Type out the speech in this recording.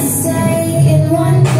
Stay in one